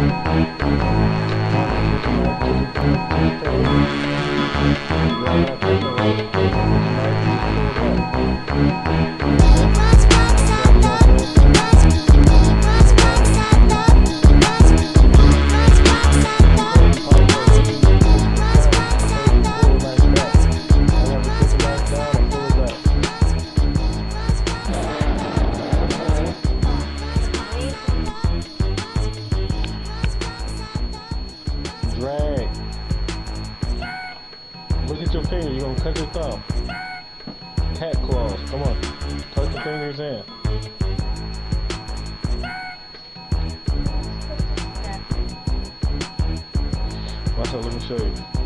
Thank you. Watch out. Let me show you.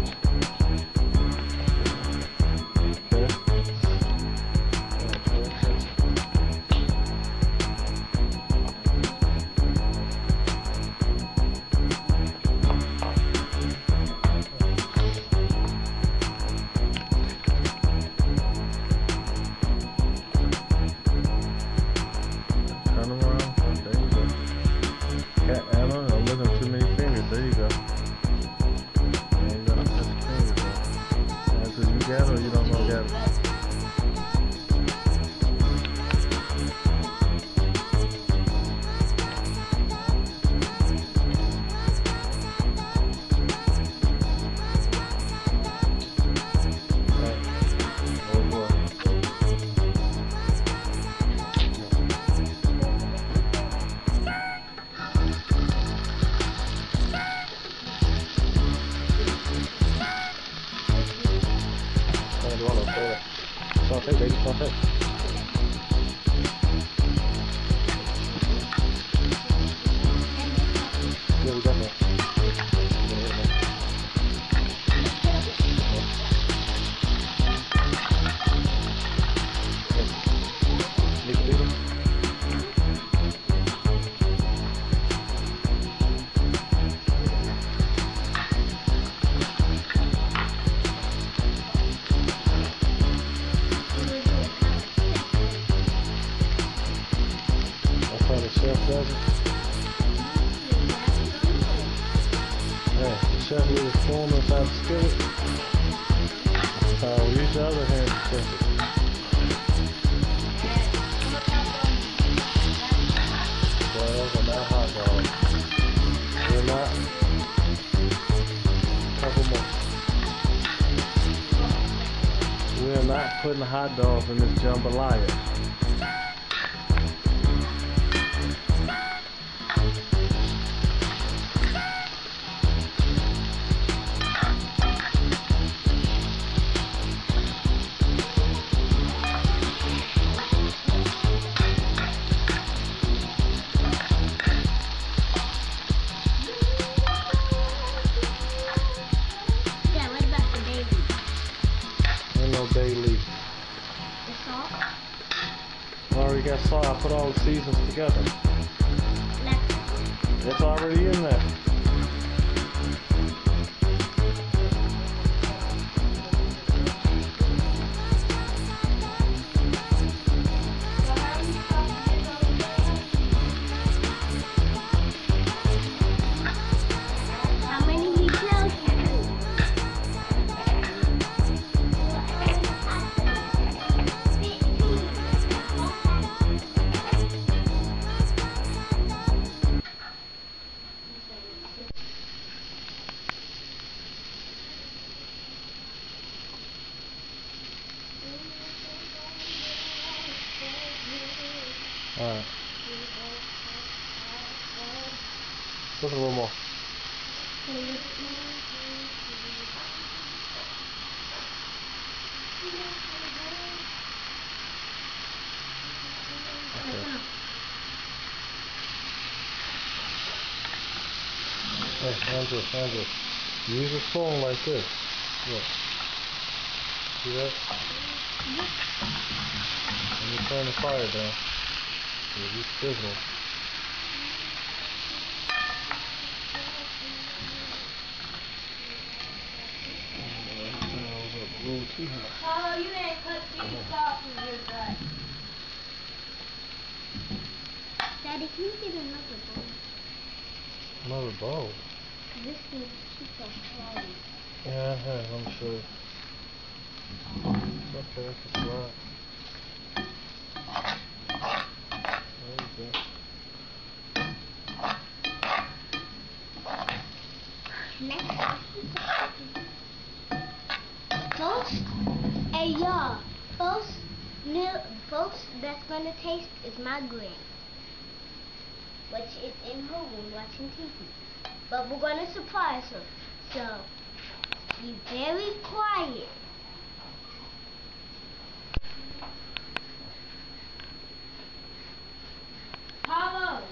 With his spoon inside the skillet. That's how we use the other hand to chef it. Are not hot dogs. They're not. Couple more. We're not putting hot dogs in this jambalaya. Got salt. I put all the seasons together. It's already in there. Alright. Okay. Hey, Andrew, Andrew. Use a spoon like this. Look. See that? Turn the fire down. Yeah, you didn't cut these sausages right. Daddy, can you get another bowl? Another bowl. This is super cloudy. Yeah, I I'm sure. Okay, it's a slide. There you go. Next. First, hey y'all. First meal, first that's gonna taste is my grand, which is in her room watching TV. But we're gonna surprise her, so be very quiet. Paulo,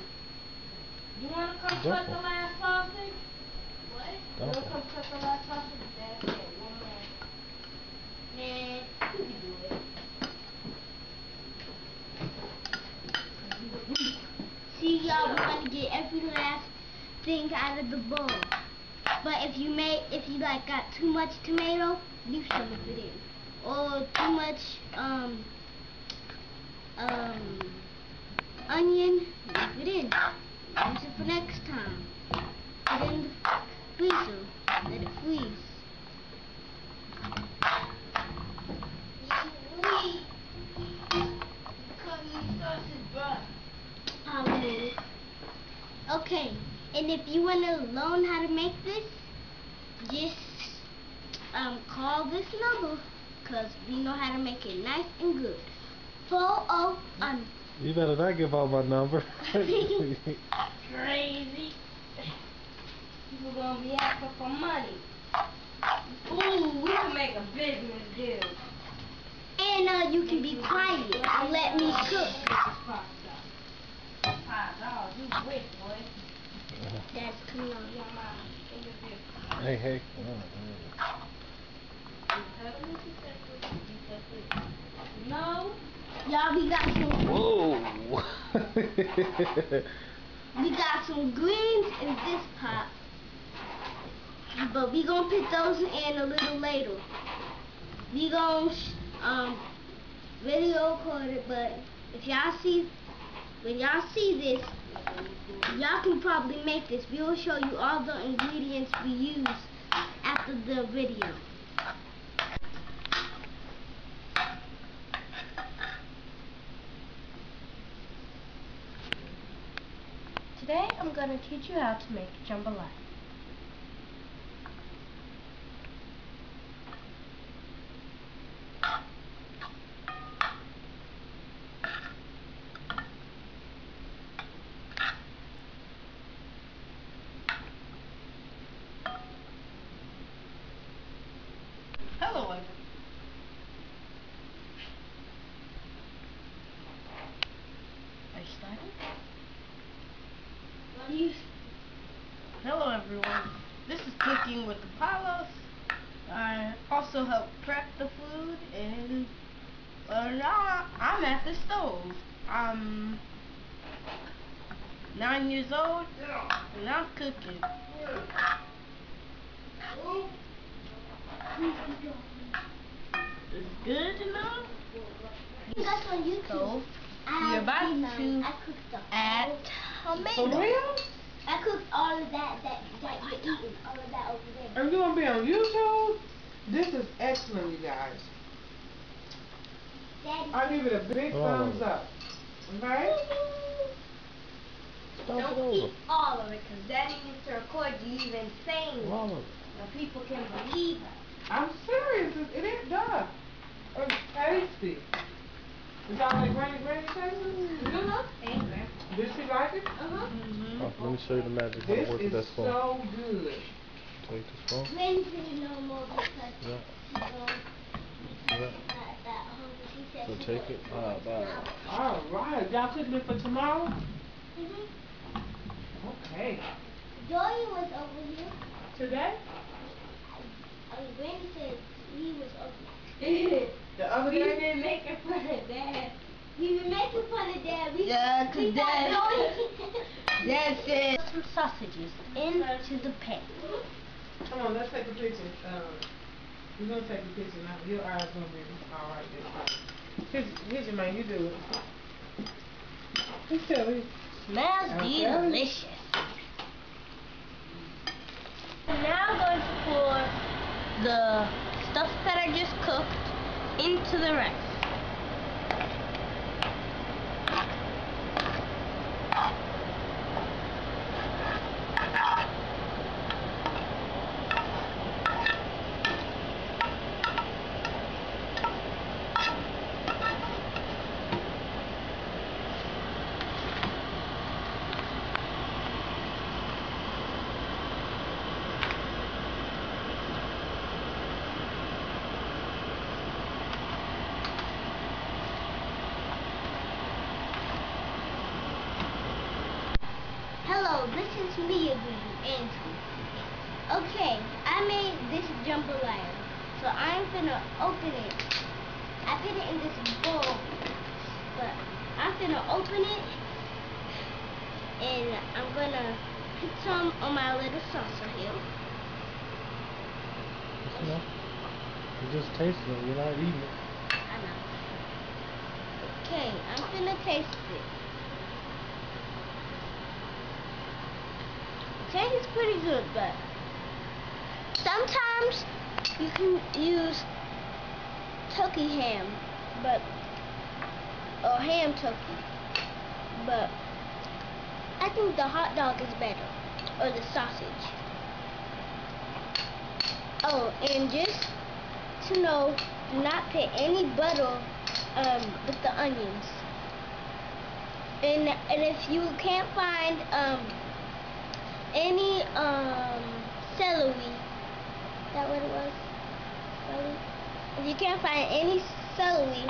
you wanna come cut the Dumplin'. last sausage? What? You wanna Dumplin'. come cut the last sausage? That's it, one more. Nah, you can do it. See y'all, we're gonna get every last out of the bowl. But if you made, if you like got too much tomato, leave some of it in. Or too much um um onion, leave it in. Use it for next time. Put it in the freezer. Let it freeze. Okay, and if you want to learn how to make this, just um, call this number, because we know how to make it nice and good. Four oh um, You better not give out my number. Crazy. People gonna be asking for money. Ooh, we can make a business deal. and uh, you can be quiet and let me cook. That's coming on. Your mama, in your business. hey, hey. No. Y'all, we got some, Whoa. we got some greens in this pot, but we gonna put those in a little later. We gonna um video record it, but if y'all see when y'all see this, y'all can probably make this. We will show you all the ingredients we use after the video. Today I'm gonna teach you how to make jambalaya. Hello, everyone. Are you starting? What do you Hello everyone, this with Apollos. I also help prep the food and uh, now I'm at the stove. I'm nine years old and I'm cooking. It's good enough. That's on YouTube. I You're about to the Add tomato. I cooked all of that that that you're eating, all of that over there. Are you gonna be on YouTube? This is excellent, you guys. Daddy. I give it a big Oh. thumbs up. Okay? Stop it Don't over. eat all of it because Daddy needs to record you even saying it. All. So people can believe it. I'm serious. It, it ain't done. It's tasty. Is that like Granny Granny tastes? Mm-hmm. You know? Amen. Did she like it? Uh-huh. Oh, let me show you the magic how to This work with is that spoon. so good. Take the spoon. Granny said no more because Yeah. she Yeah. not that hungry. She said So take it. eat Ah, bye. All right. Y'all cooking it for tomorrow? Mhm. Okay. Joey was over here. Today? Uh, Granny said he was over here. The other We've day? been making fun of Dad. We were making fun of Dad. We, Yeah, 'cause we Dad- Dad said some sausages into the pan. Come on, let's take a picture. Um, we're gonna take a picture now. Your eyes gonna be all right this time. Here's, here's your man. You do it. He's telling you. Smells Okay. delicious. now I'm going to pour the stuff that I just cooked into the rice. This is me again, Andrew. Okay, I made this jambalaya, so I'm gonna open it. I put it in this bowl, but I'm gonna open it, and I'm gonna put some on my little saucer here. You know, you just taste it. You're not eating it. I know. Okay, I'm gonna taste it. Tastes pretty good, but sometimes you can use turkey ham, but or ham turkey, but I think the hot dog is better, or the sausage. Oh, and just to know, do not put any butter um, with the onions. And and if you can't find um, any um, celery, is that what it was? Celery? If you can't find any celery,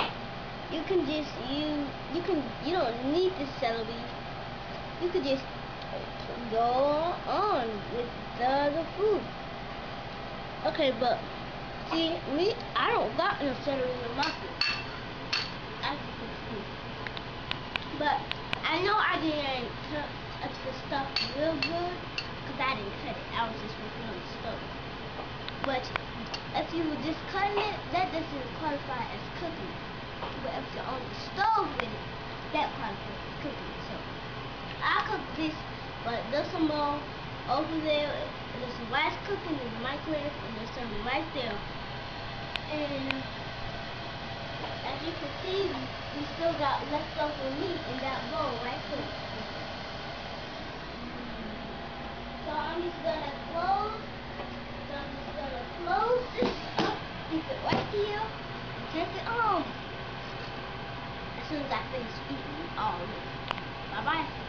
you can just you you can you don't need the celery. You could just go on with the other food. Okay, but see, me, I don't got no celery in the market. As you can. But I know I didn't the stuff real good because I didn't cut it. I was just working on the stove. But if you were just cutting it, that doesn't qualify as cooking. But if you're on the stove with it, that qualifies as cooking. So I cooked this, but there's some more over there. There's some rice cooking in the microwave, and there's some right there. And as you can see, we still got leftover meat in that bowl right there. Just gonna close. Just gonna close this up, keep it right here, take it home. As soon as I finish eating all of it. Bye bye.